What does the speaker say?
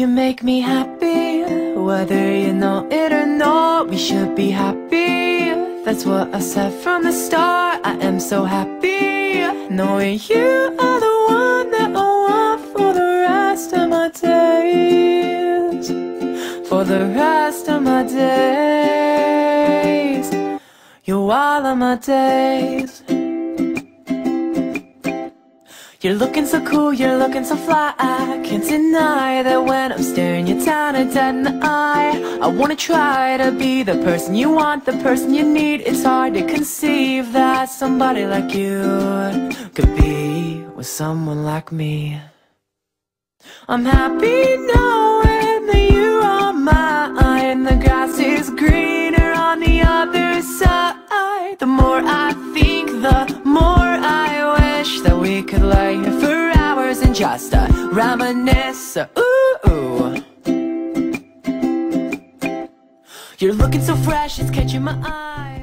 You make me happy, whether you know it or not, we should be happy. That's what I said from the start. I am so happy, knowing you are the one that I want for the rest of my days. For the rest of my days, you're all of my days. You're looking so cool, you're looking so fly. I can't deny that when I'm staring you down and dead in the eye I wanna try to be the person you want, the person you need. It's hard to conceive that somebody like you Could be with someone like me. I'm happy knowing that you are mine. The grass is greener on the other side. The more I think, could lay here for hours and just uh, reminisce. Ooh, ooh. You're looking so fresh, it's catching my eye.